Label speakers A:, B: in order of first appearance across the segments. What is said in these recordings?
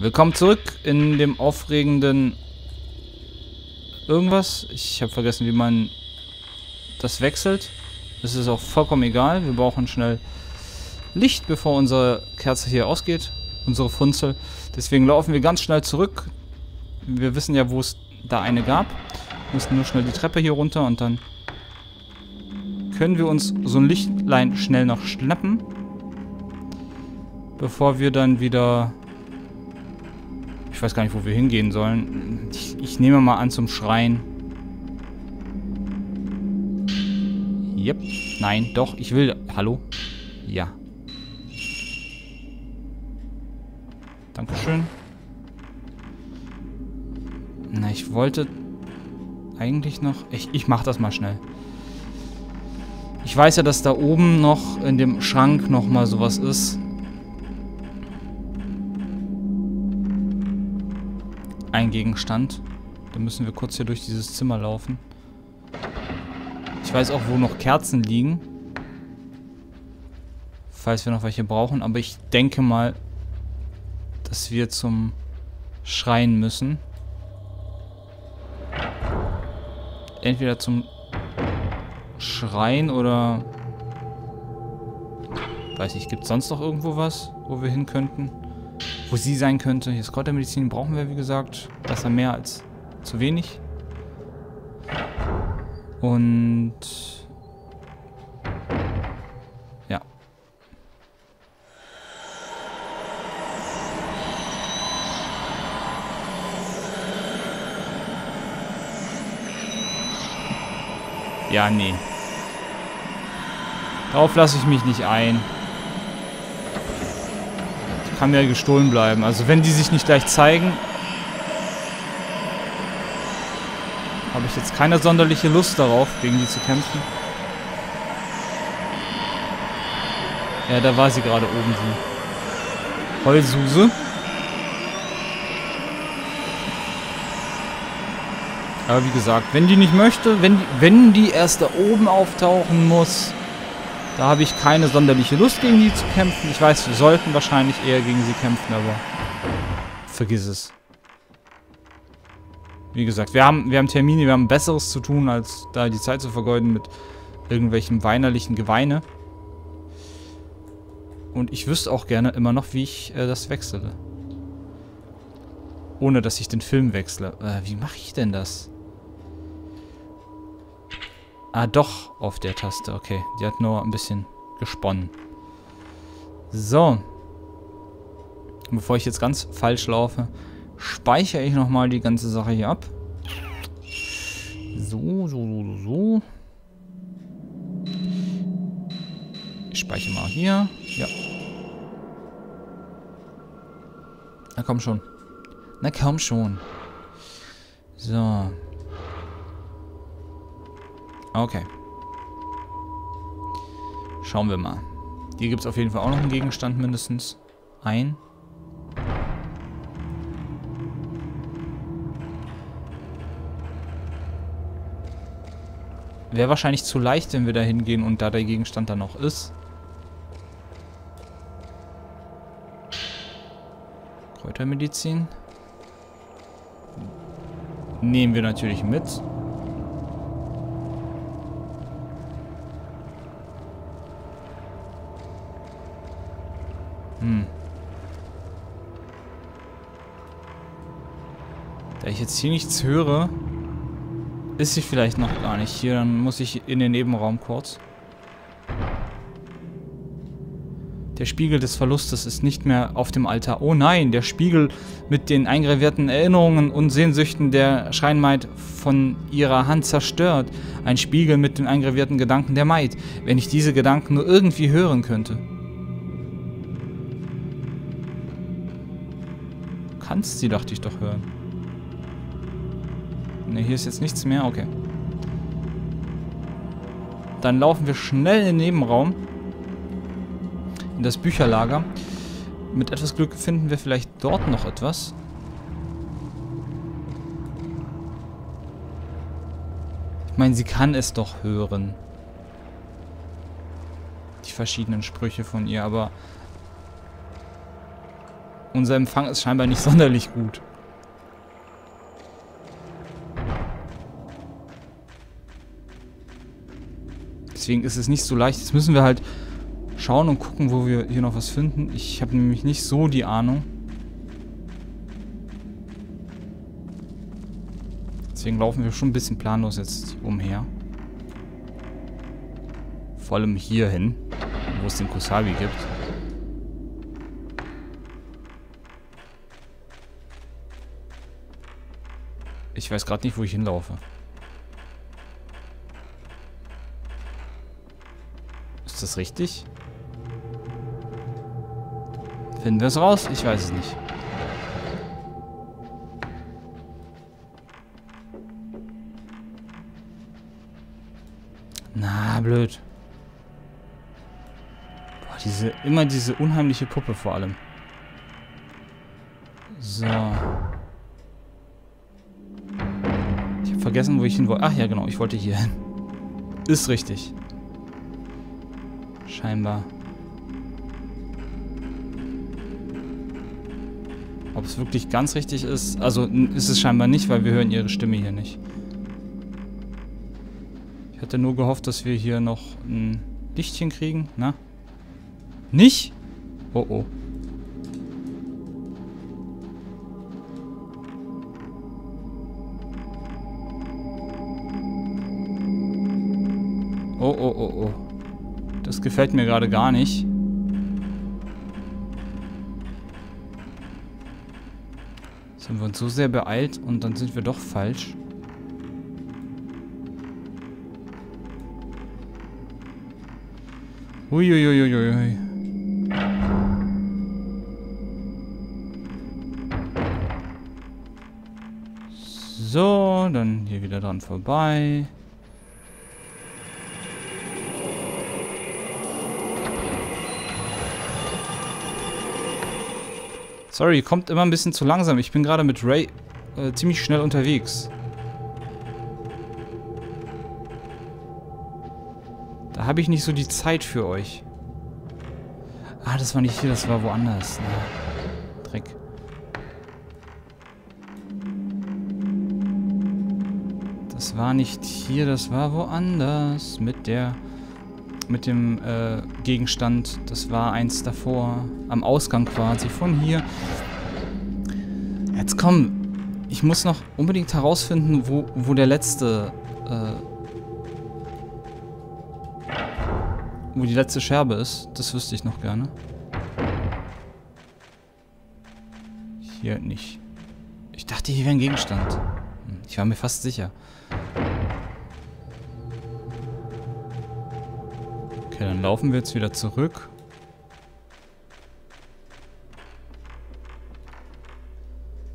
A: Willkommen zurück in dem aufregenden irgendwas. Ich habe vergessen, wie man das wechselt. Das ist auch vollkommen egal. Wir brauchen schnell Licht, bevor unsere Kerze hier ausgeht. Unsere Funzel. Deswegen laufen wir ganz schnell zurück. Wir wissen ja, wo es da eine gab. Wir müssen nur schnell die Treppe hier runter und dann können wir uns so ein Lichtlein schnell noch schnappen. Bevor wir dann wieder ich weiß gar nicht, wo wir hingehen sollen. Ich, ich nehme mal an zum Schrein. Yep. Nein, doch. Ich will... Hallo? Ja. Dankeschön. Na, ich wollte eigentlich noch... Ich, ich mach das mal schnell. Ich weiß ja, dass da oben noch in dem Schrank nochmal sowas ist. Ein Gegenstand. Dann müssen wir kurz hier durch dieses Zimmer laufen. Ich weiß auch, wo noch Kerzen liegen. Falls wir noch welche brauchen. Aber ich denke mal, dass wir zum Schreien müssen. Entweder zum Schreien oder... Weiß ich, gibt es sonst noch irgendwo was, wo wir hin könnten? Wo sie sein könnte. Hier Scouter-Medizin brauchen wir, wie gesagt. Das ist mehr als zu wenig. Und... Ja. Ja, nee. Darauf lasse ich mich nicht ein kann ja gestohlen bleiben. Also wenn die sich nicht gleich zeigen, habe ich jetzt keine sonderliche Lust darauf, gegen die zu kämpfen. Ja, da war sie gerade oben, die Heulsuse. Aber wie gesagt, wenn die nicht möchte, wenn die, wenn die erst da oben auftauchen muss, da habe ich keine sonderliche Lust, gegen die zu kämpfen. Ich weiß, wir sollten wahrscheinlich eher gegen sie kämpfen, aber vergiss es. Wie gesagt, wir haben, wir haben Termine, wir haben Besseres zu tun, als da die Zeit zu vergeuden mit irgendwelchem weinerlichen Geweine. Und ich wüsste auch gerne immer noch, wie ich äh, das wechsle. Ohne, dass ich den Film wechsle. Äh, wie mache ich denn das? Ah, doch auf der Taste. Okay, die hat nur ein bisschen gesponnen. So. Bevor ich jetzt ganz falsch laufe, speichere ich nochmal die ganze Sache hier ab. So, so, so, so. Ich speichere mal hier. Ja. Na komm schon. Na komm schon. So. Okay. Schauen wir mal. Hier gibt es auf jeden Fall auch noch einen Gegenstand mindestens. Ein. Wäre wahrscheinlich zu leicht, wenn wir da hingehen und da der Gegenstand dann noch ist. Kräutermedizin. Nehmen wir natürlich mit. Jetzt hier nichts höre, ist sie vielleicht noch gar nicht hier. Dann muss ich in den Nebenraum kurz. Der Spiegel des Verlustes ist nicht mehr auf dem Altar. Oh nein, der Spiegel mit den eingravierten Erinnerungen und Sehnsüchten der Schreinmaid von ihrer Hand zerstört. Ein Spiegel mit den eingravierten Gedanken der Maid. Wenn ich diese Gedanken nur irgendwie hören könnte. kannst sie, dachte ich doch, hören. Ne, hier ist jetzt nichts mehr. Okay. Dann laufen wir schnell in den Nebenraum. In das Bücherlager. Mit etwas Glück finden wir vielleicht dort noch etwas. Ich meine, sie kann es doch hören. Die verschiedenen Sprüche von ihr, aber unser Empfang ist scheinbar nicht sonderlich gut. Deswegen ist es nicht so leicht. Jetzt müssen wir halt schauen und gucken, wo wir hier noch was finden. Ich habe nämlich nicht so die Ahnung. Deswegen laufen wir schon ein bisschen planlos jetzt umher. Vor allem hier hin, wo es den Kusabi gibt. Ich weiß gerade nicht, wo ich hinlaufe. Ist das richtig? Finden wir es raus? Ich weiß es nicht. Na, blöd. Boah, diese, immer diese unheimliche Puppe vor allem. So. Ich habe vergessen, wo ich hin wollte. Ach ja, genau, ich wollte hier hin. Ist richtig. Scheinbar. Ob es wirklich ganz richtig ist, also ist es scheinbar nicht, weil wir hören ihre Stimme hier nicht. Ich hatte nur gehofft, dass wir hier noch ein Lichtchen kriegen. Na? Nicht? Oh. Oh, Gefällt mir gerade gar nicht. Jetzt haben wir uns so sehr beeilt und dann sind wir doch falsch. Uiuiuiui. So, dann hier wieder dran vorbei. Sorry, kommt immer ein bisschen zu langsam. Ich bin gerade mit Ray äh, ziemlich schnell unterwegs. Da habe ich nicht so die Zeit für euch. Ah, das war nicht hier, das war woanders. Na, Dreck. Das war nicht hier, das war woanders. Mit der mit dem äh, Gegenstand. Das war eins davor. Am Ausgang quasi von hier. Jetzt komm. Ich muss noch unbedingt herausfinden, wo, wo der letzte... Äh, wo die letzte Scherbe ist. Das wüsste ich noch gerne. Hier nicht. Ich dachte, hier wäre ein Gegenstand. Hm, ich war mir fast sicher. Okay, dann laufen wir jetzt wieder zurück.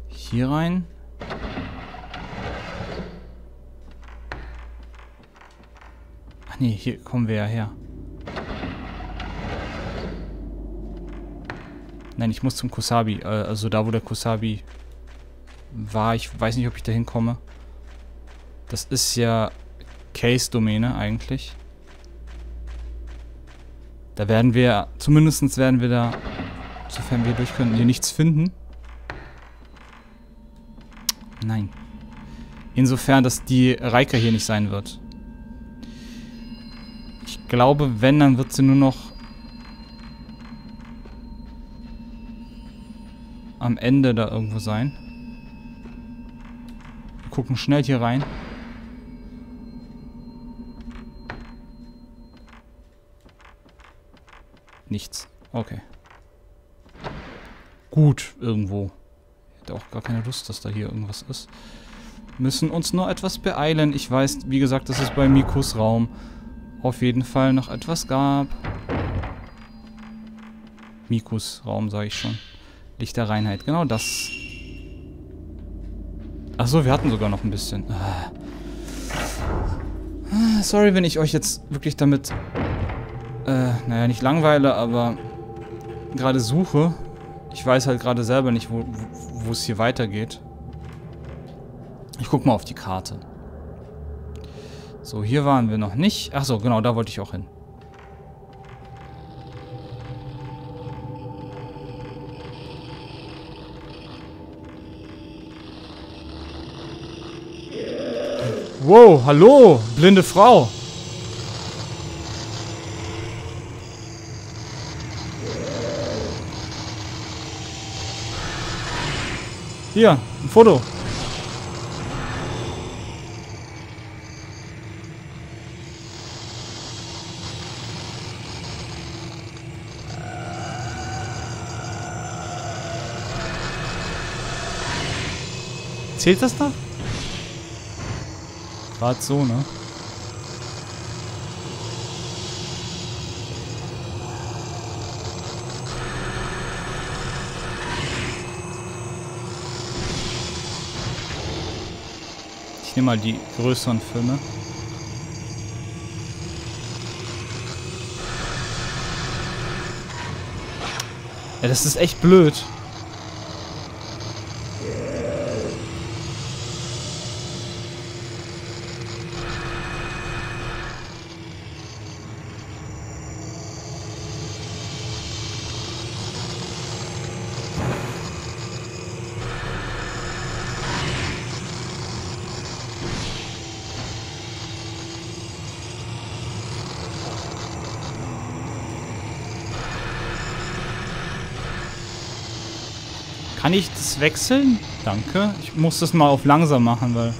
A: Hier rein. Ach nee, hier kommen wir ja her. Nein, ich muss zum Kusabi. Äh, also da, wo der Kusabi war. Ich weiß nicht, ob ich da hinkomme. Das ist ja Case-Domäne eigentlich. Da werden wir, zumindest werden wir da, sofern wir durch können, hier nichts finden. Nein. Insofern, dass die Reika hier nicht sein wird. Ich glaube, wenn, dann wird sie nur noch am Ende da irgendwo sein. Wir gucken schnell hier rein. Nichts. Okay. Gut, irgendwo. Ich hätte auch gar keine Lust, dass da hier irgendwas ist. Müssen uns nur etwas beeilen. Ich weiß, wie gesagt, dass es bei Mikos Raum auf jeden Fall noch etwas gab. Mikus Raum, sage ich schon. Licht der Reinheit, genau das. Achso, wir hatten sogar noch ein bisschen. Ah. ah. Sorry, wenn ich euch jetzt wirklich damit äh, naja, nicht langweile, aber gerade suche. Ich weiß halt gerade selber nicht, wo es hier weitergeht. Ich guck mal auf die Karte. So, hier waren wir noch nicht. Achso, genau, da wollte ich auch hin. Wow, hallo, blinde Frau. Hier, ein Foto. Zählt das da? Gerade so, ne? Ich nehme mal die größeren Filme. Ja, das ist echt blöd. Kann ich das wechseln? Danke. Ich muss das mal auf langsam machen, weil...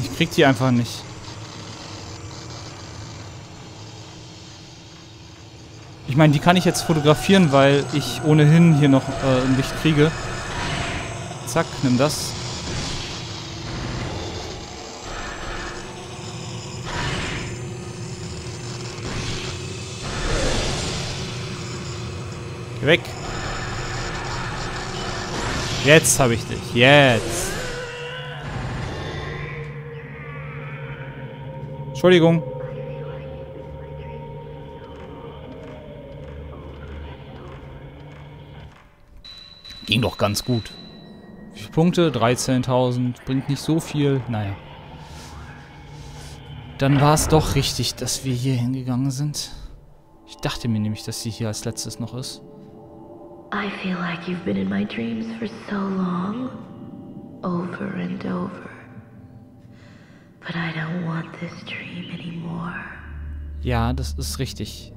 A: Ich krieg die einfach nicht. Ich meine, die kann ich jetzt fotografieren, weil ich ohnehin hier noch äh, ein Licht kriege. Zack, nimm das. Geh weg. Jetzt habe ich dich. Jetzt. Entschuldigung. Ging doch ganz gut. Wie viele Punkte? 13.000. Bringt nicht so viel. Naja. Dann war es doch richtig, dass wir hier hingegangen sind. Ich dachte mir nämlich, dass sie hier als letztes noch ist.
B: I feel like you've been in my dreams for so long. Over and over. But I don't want this dream anymore.
A: Ja, das ist richtig.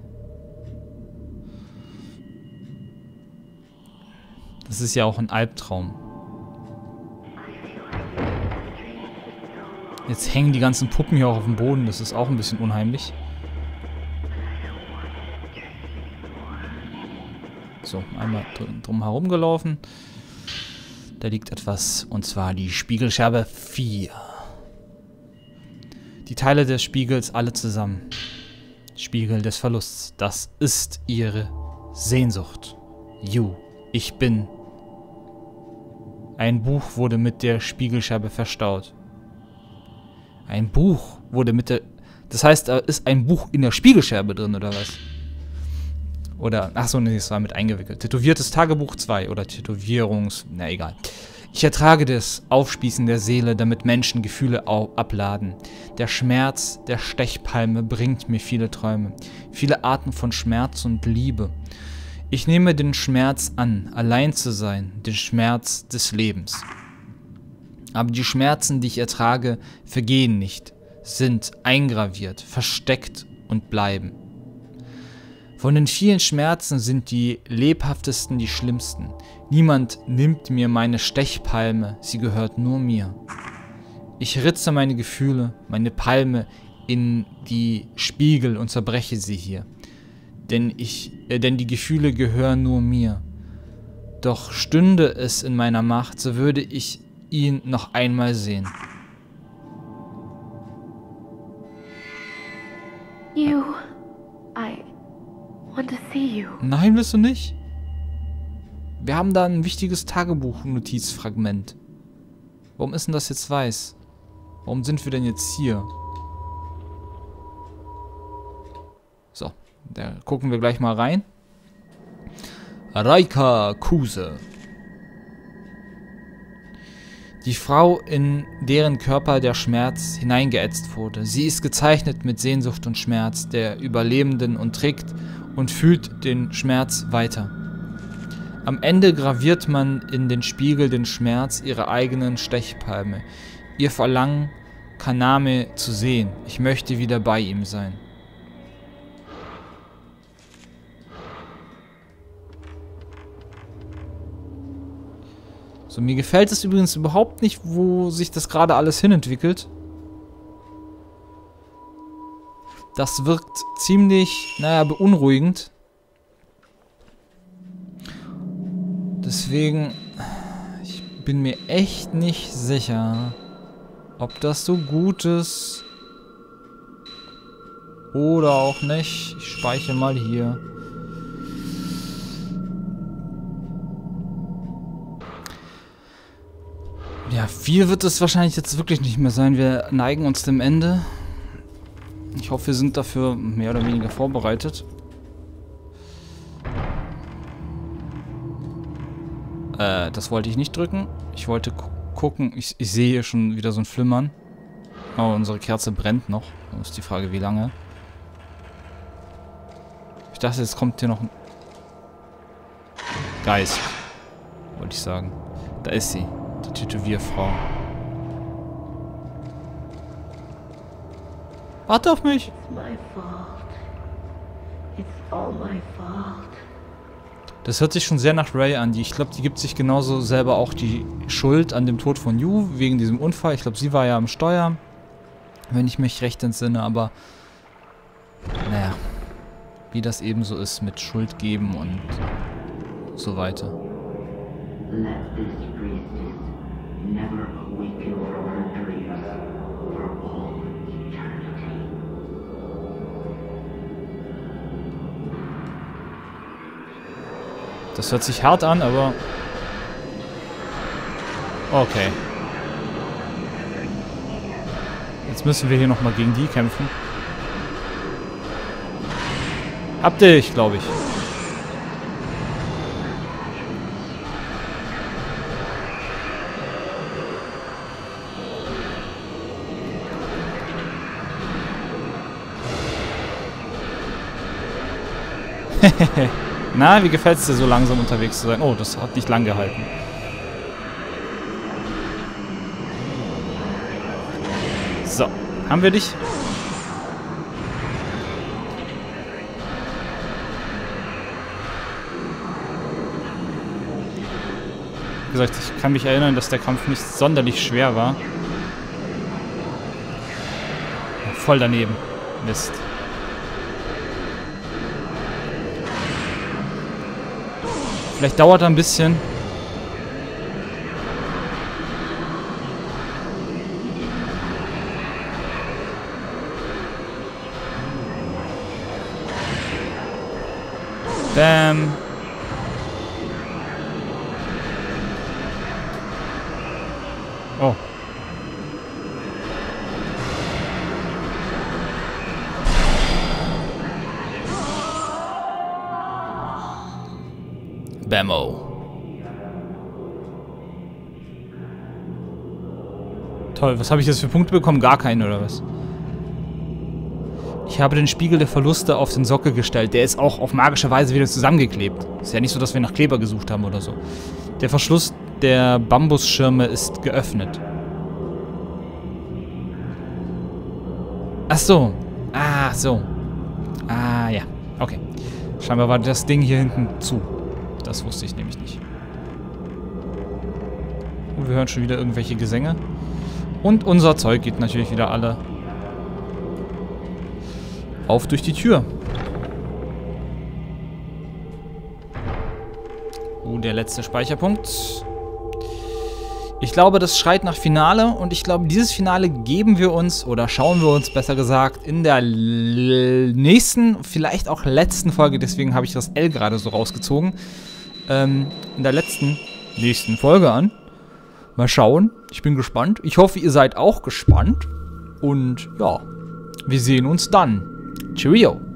A: Das ist ja auch ein Albtraum. Jetzt hängen die ganzen Puppen hier auch auf dem Boden. Das ist auch ein bisschen unheimlich. So, einmal drum herum gelaufen. Da liegt etwas, und zwar die Spiegelscherbe 4. Die Teile des Spiegels alle zusammen. Spiegel des Verlusts. Das ist ihre Sehnsucht. You. Ich bin. Ein Buch wurde mit der Spiegelscherbe verstaut. Ein Buch wurde mit der... Das heißt, da ist ein Buch in der Spiegelscherbe drin, oder was? Oder, ach so, nee, es war mit eingewickelt. Tätowiertes Tagebuch 2 oder Tätowierungs... Na, egal. Ich ertrage das Aufspießen der Seele, damit Menschen Gefühle abladen. Der Schmerz der Stechpalme bringt mir viele Träume, viele Arten von Schmerz und Liebe. Ich nehme den Schmerz an, allein zu sein, den Schmerz des Lebens. Aber die Schmerzen, die ich ertrage, vergehen nicht, sind eingraviert, versteckt und bleiben. Von den vielen Schmerzen sind die lebhaftesten die schlimmsten. Niemand nimmt mir meine Stechpalme, sie gehört nur mir. Ich ritze meine Gefühle, meine Palme in die Spiegel und zerbreche sie hier. Denn, ich, äh, denn die Gefühle gehören nur mir. Doch stünde es in meiner Macht, so würde ich ihn noch einmal sehen. Nein, willst du nicht? Wir haben da ein wichtiges Tagebuch-Notizfragment. Warum ist denn das jetzt weiß? Warum sind wir denn jetzt hier? So, da gucken wir gleich mal rein. Raika Kuse. Die Frau, in deren Körper der Schmerz hineingeätzt wurde. Sie ist gezeichnet mit Sehnsucht und Schmerz der Überlebenden und trägt und fühlt den Schmerz weiter. Am Ende graviert man in den Spiegel den Schmerz ihrer eigenen Stechpalme. Ihr Verlangen, Kaname zu sehen. Ich möchte wieder bei ihm sein. So, mir gefällt es übrigens überhaupt nicht, wo sich das gerade alles hinentwickelt. Das wirkt ziemlich, naja, beunruhigend. Deswegen, ich bin mir echt nicht sicher, ob das so gut ist oder auch nicht. Ich speichere mal hier. Ja, viel wird es wahrscheinlich jetzt wirklich nicht mehr sein. Wir neigen uns dem Ende. Ich hoffe, wir sind dafür mehr oder weniger vorbereitet. Äh, das wollte ich nicht drücken. Ich wollte gu gucken. Ich, ich sehe hier schon wieder so ein Flimmern. Oh, unsere Kerze brennt noch. Da ist die Frage, wie lange. Ich dachte, jetzt kommt hier noch ein Geist. Wollte ich sagen. Da ist sie. Die Tätowierfrau. Warte auf mich. Das hört sich schon sehr nach Ray an. Die, ich glaube, die gibt sich genauso selber auch die Schuld an dem Tod von Yu wegen diesem Unfall. Ich glaube, sie war ja am Steuer, wenn ich mich recht entsinne. Aber naja, wie das eben so ist mit Schuld geben und so weiter.
C: Let this priestess never awaken from
A: Das hört sich hart an, aber... Okay. Jetzt müssen wir hier nochmal gegen die kämpfen. Hab dich, glaube ich. Na, wie gefällt es dir so langsam unterwegs zu sein? Oh, das hat nicht lang gehalten. So, haben wir dich? Wie gesagt, ich kann mich erinnern, dass der Kampf nicht sonderlich schwer war. Voll daneben. Mist. Vielleicht dauert er ein bisschen. Bam. Bammo. Toll, was habe ich jetzt für Punkte bekommen? Gar keinen, oder was? Ich habe den Spiegel der Verluste auf den Sockel gestellt. Der ist auch auf magische Weise wieder zusammengeklebt. Ist ja nicht so, dass wir nach Kleber gesucht haben oder so. Der Verschluss der Bambusschirme ist geöffnet. Ach so. Ah, so. Ah, ja. Okay. Scheinbar war das Ding hier hinten zu. Das wusste ich nämlich nicht. Und wir hören schon wieder irgendwelche Gesänge. Und unser Zeug geht natürlich wieder alle auf durch die Tür. Oh, der letzte Speicherpunkt. Ich glaube, das schreit nach Finale und ich glaube, dieses Finale geben wir uns oder schauen wir uns besser gesagt in der nächsten, vielleicht auch letzten Folge, deswegen habe ich das L gerade so rausgezogen, ähm, in der letzten, nächsten Folge an. Mal schauen, ich bin gespannt. Ich hoffe, ihr seid auch gespannt und ja, wir sehen uns dann. Cheerio!